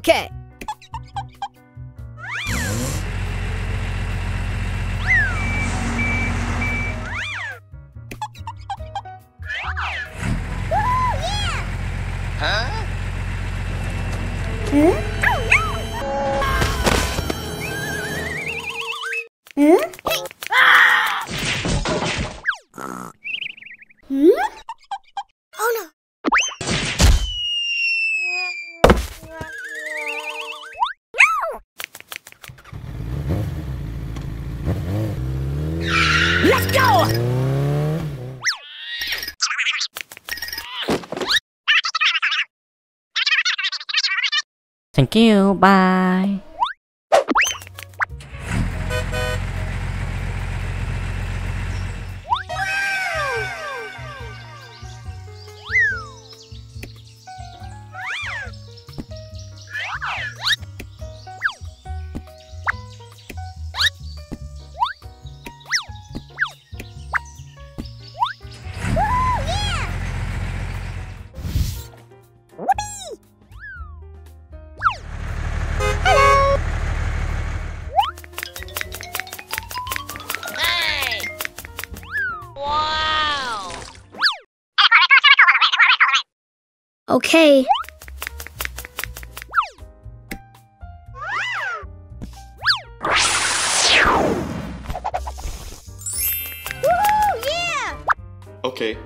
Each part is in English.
Okay. Thank you. Bye. Okay. Okay. Aha. Okay.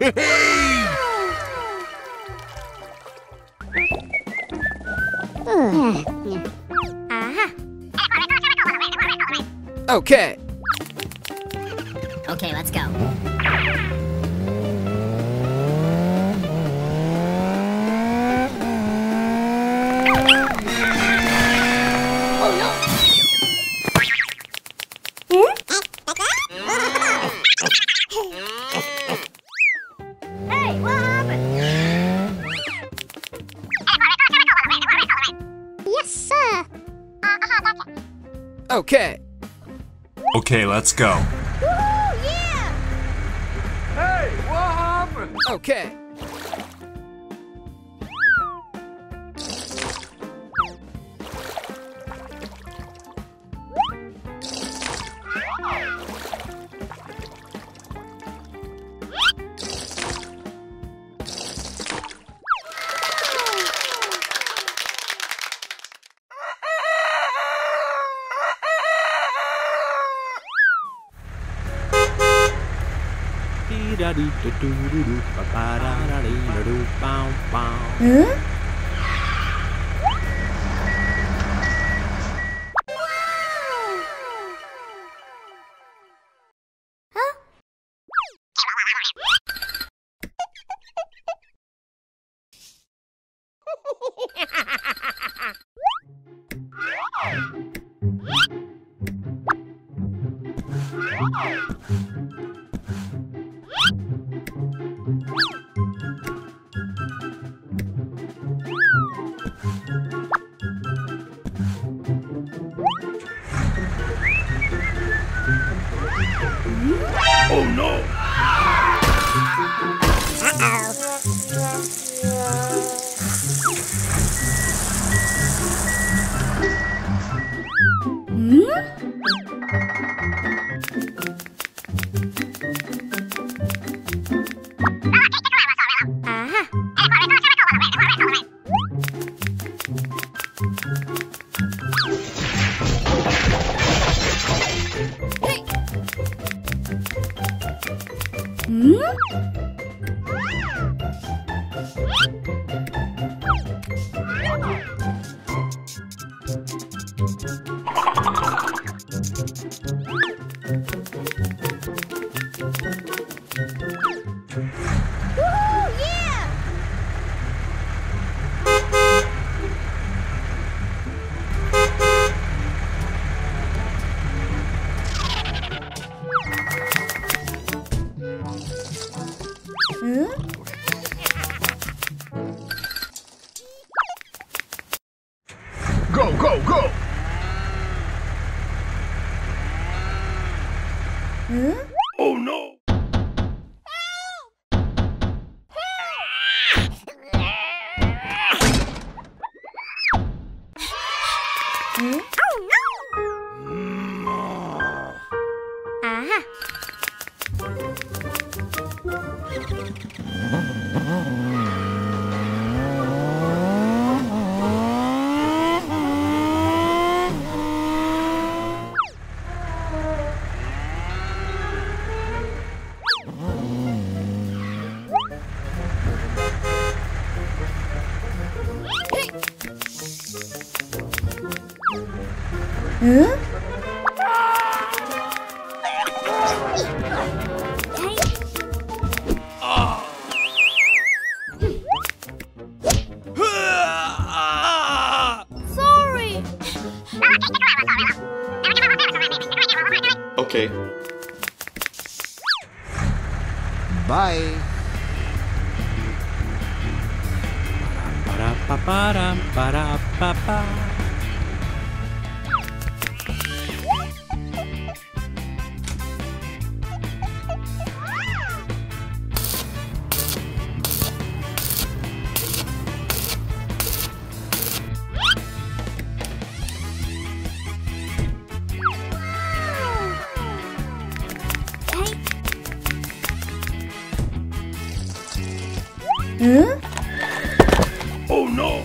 Okay, Okay, let's go. Okay. Okay, let's go. yeah! Hey, what happened? Okay. Huh? Oh, Aha. 嗯？Hmm? Oh no!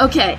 Okay.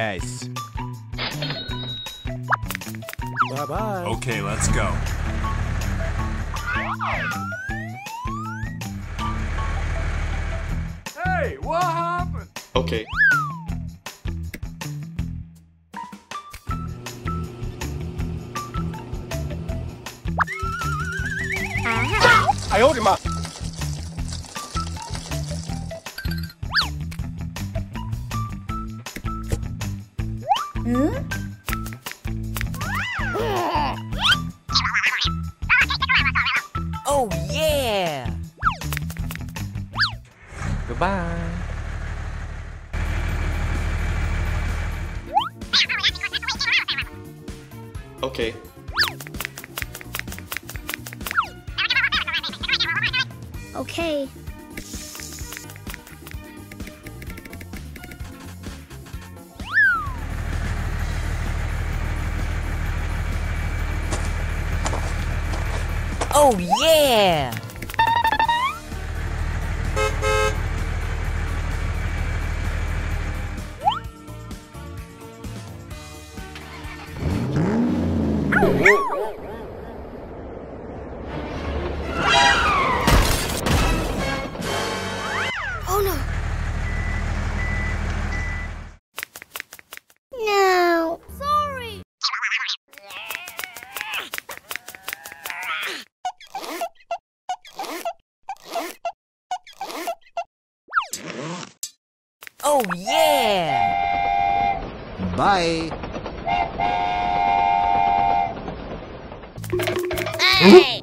Yes. Bye bye. Okay, let's go. Okay. Okay. Oh yeah! Oh yeah! Bye. Hey.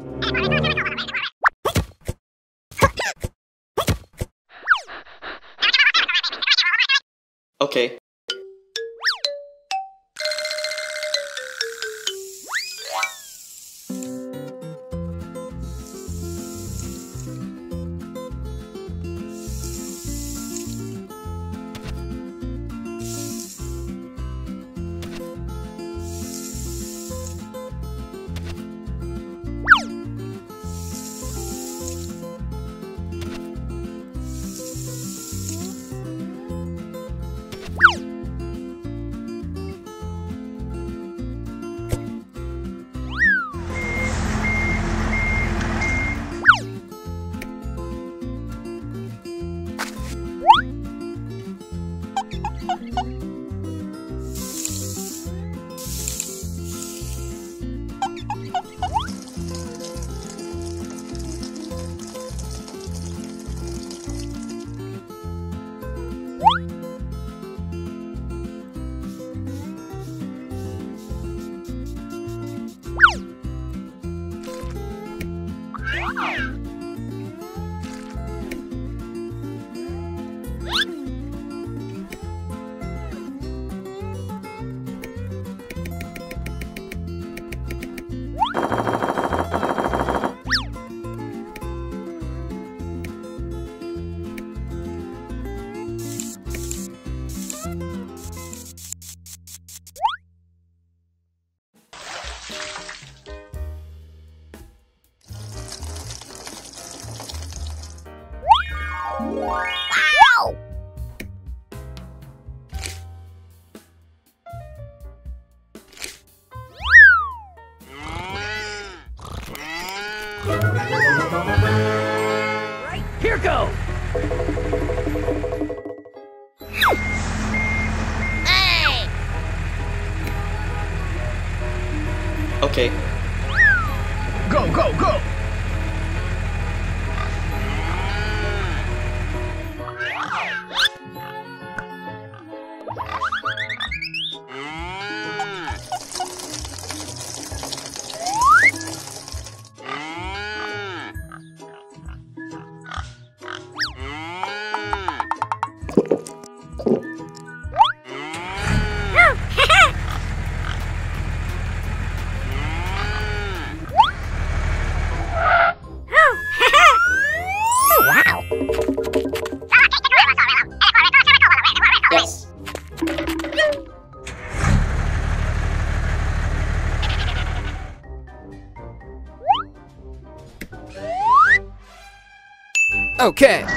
Okay.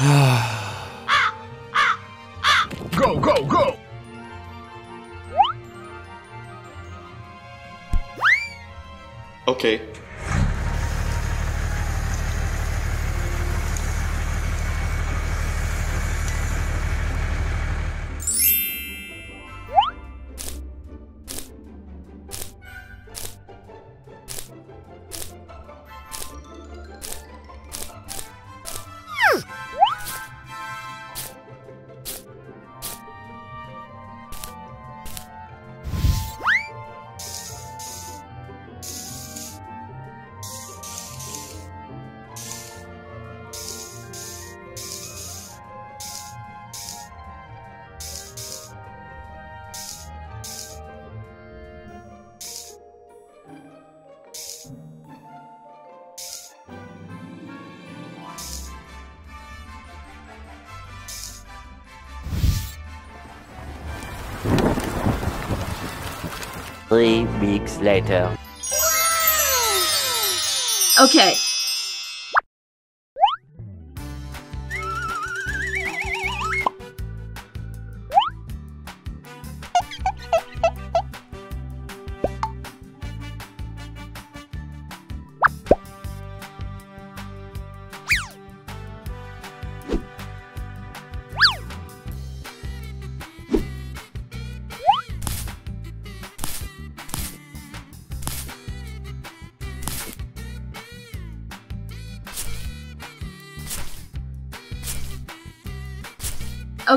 Go, go, go! Okay. Three weeks later. Okay.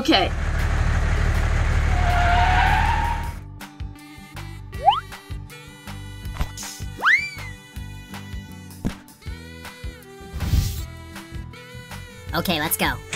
Okay. Okay, let's go.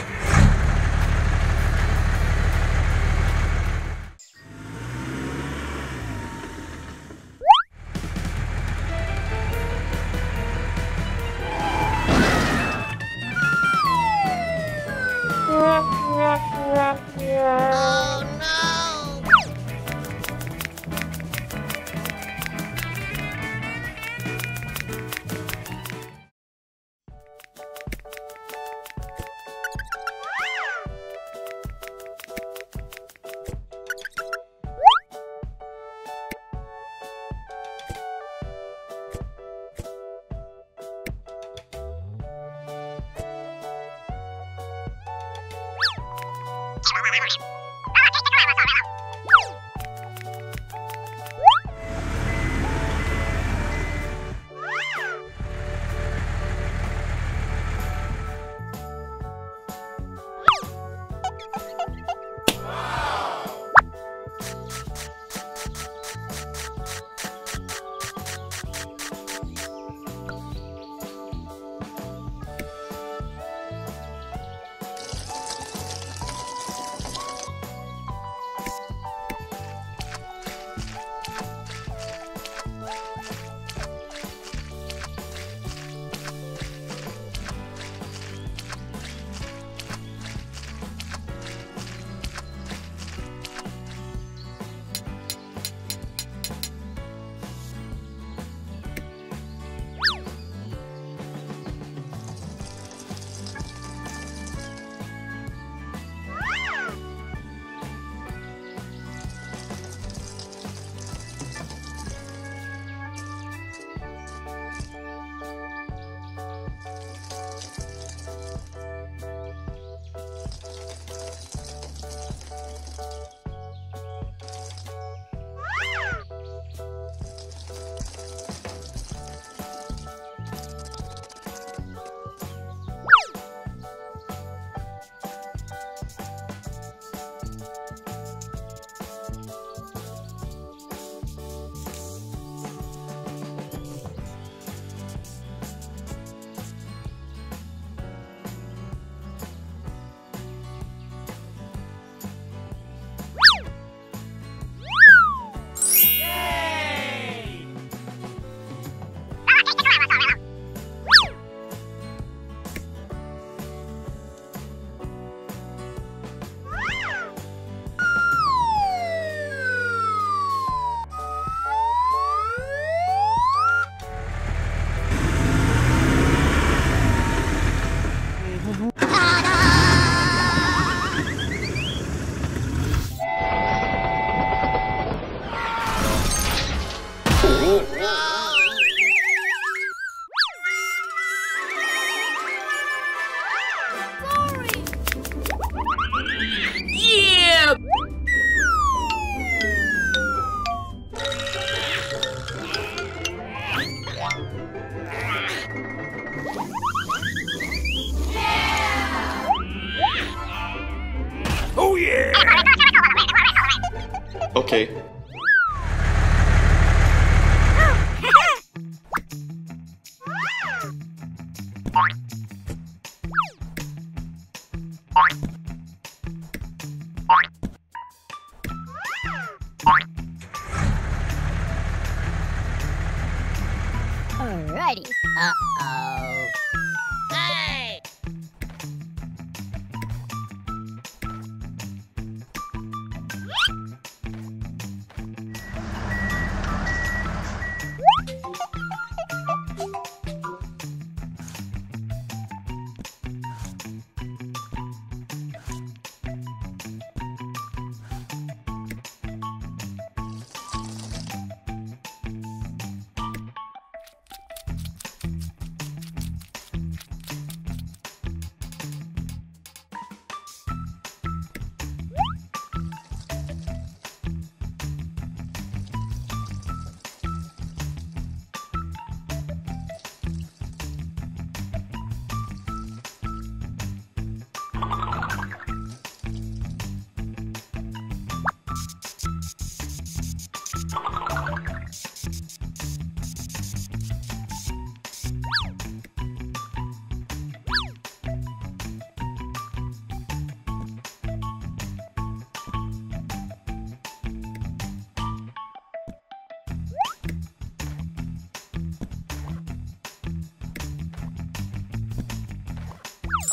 Uh-oh.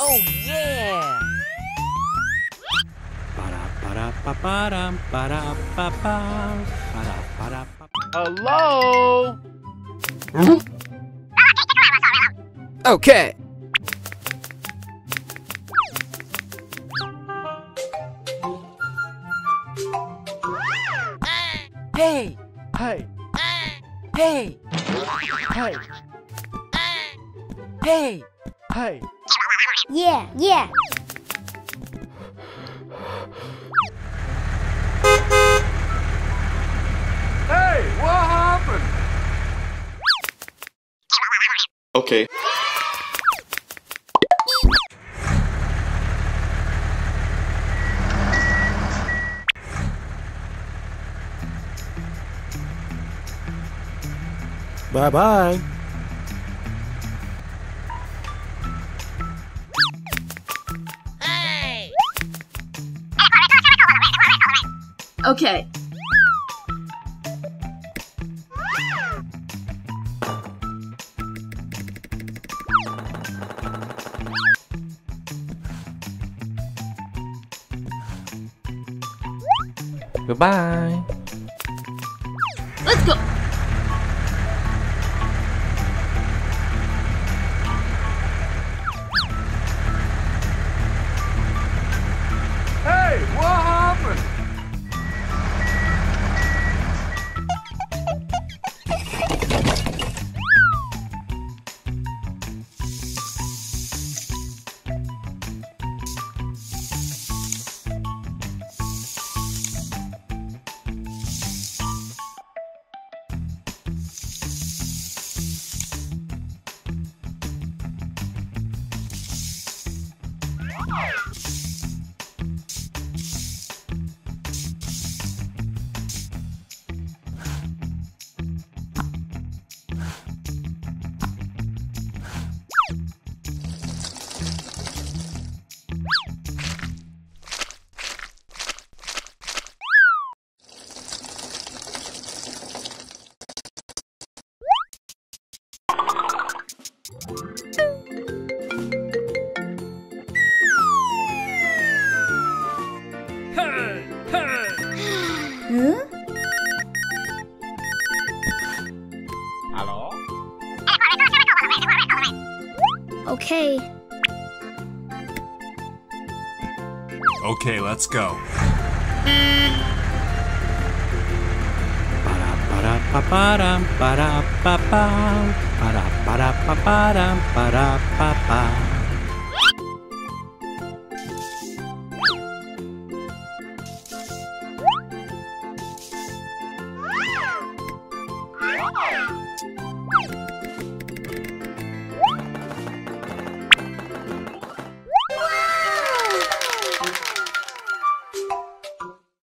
Oh yeah! Ba-da-ba-da-ba-ba-dum, ba-da-ba-ba, ba-da-ba-da-ba- Hello? Okay. Hey! Hey, Hey! hey, Hey! hey. Yeah, yeah. Hey, what happened? Okay. Bye Okay. Let's go. Ba-da-ba-da-ba-ba-dum, ba-da-ba-ba, ba-da-ba-da-ba-ba-dum, ba-da-ba-ba.